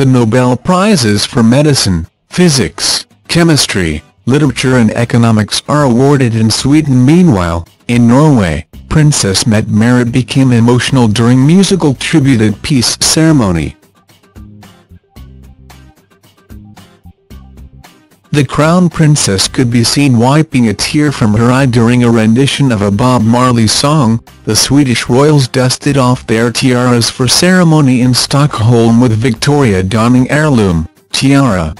The Nobel Prizes for Medicine, Physics, Chemistry, Literature and Economics are awarded in Sweden meanwhile, in Norway, Princess Mette-Marit became emotional during musical tributed peace ceremony. The Crown Princess could be seen wiping a tear from her eye during a rendition of a Bob Marley song. The Swedish royals dusted off their tiaras for ceremony in Stockholm with Victoria donning heirloom tiara.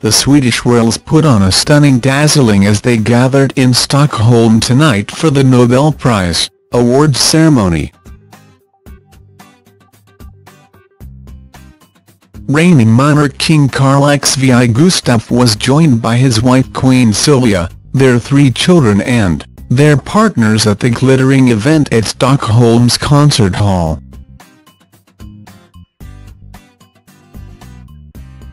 The Swedish royals put on a stunning dazzling as they gathered in Stockholm tonight for the Nobel Prize awards ceremony. Reigning monarch King Carl XVI Gustaf was joined by his wife Queen Silvia, their three children and their partners at the glittering event at Stockholm's Concert Hall.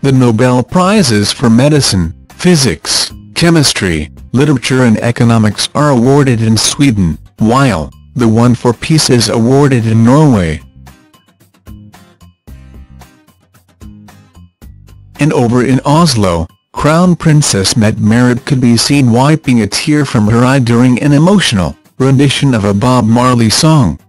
The Nobel Prizes for Medicine, Physics, Chemistry, Literature and Economics are awarded in Sweden, while the one for Peace is awarded in Norway. And over in Oslo, Crown Princess Mette-Marit could be seen wiping a tear from her eye during an emotional rendition of a Bob Marley song.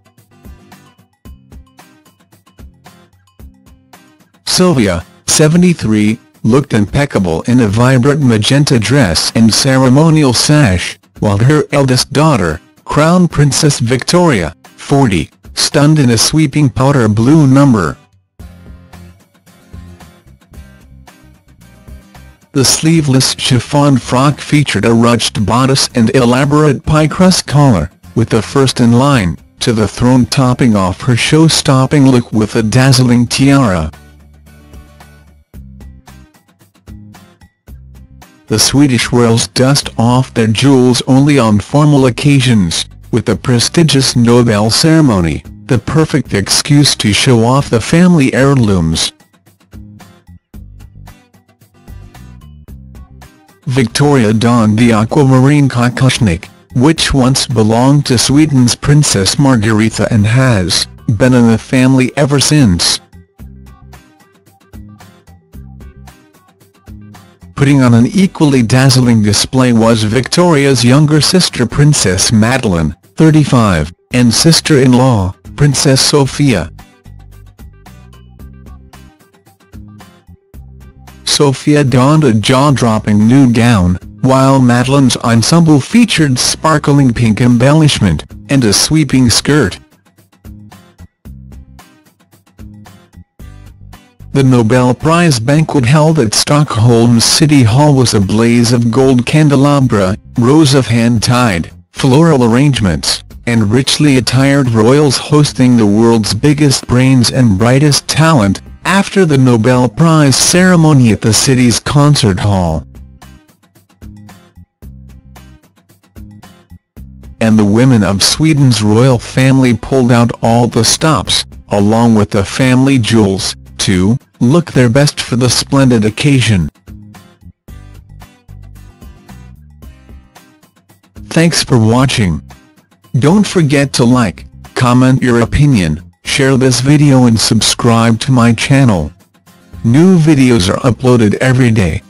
Silvia, 73, looked impeccable in a vibrant magenta dress and ceremonial sash, while her eldest daughter, Crown Princess Victoria, 40, stunned in a sweeping powder blue number. The sleeveless chiffon frock featured a ruched bodice and elaborate pie-crust collar, with the first in line, to the throne topping off her show-stopping look with a dazzling tiara. The Swedish royals dust off their jewels only on formal occasions, with the prestigious Nobel ceremony, the perfect excuse to show off the family heirlooms. Victoria donned the aquamarine kokoshnik, which once belonged to Sweden's Princess Margaretha and has been in the family ever since. Putting on an equally dazzling display was Victoria's younger sister Princess Madeleine, 35, and sister-in-law, Princess Sofia, Sofia donned a jaw-dropping nude gown, while Madeleine's ensemble featured sparkling pink embellishment, and a sweeping skirt. The Nobel Prize banquet held at Stockholm's City Hall was a blaze of gold candelabra, rows of hand-tied, floral arrangements, and richly attired royals hosting the world's biggest brains and brightest talent, after the Nobel Prize ceremony at the city's concert hall. And the women of Sweden's royal family pulled out all the stops, along with the family jewels, to look their best for the splendid occasion. Thanks for watching. Don't forget to like, comment your opinion, share this video and subscribe to my channel. New videos are uploaded every day.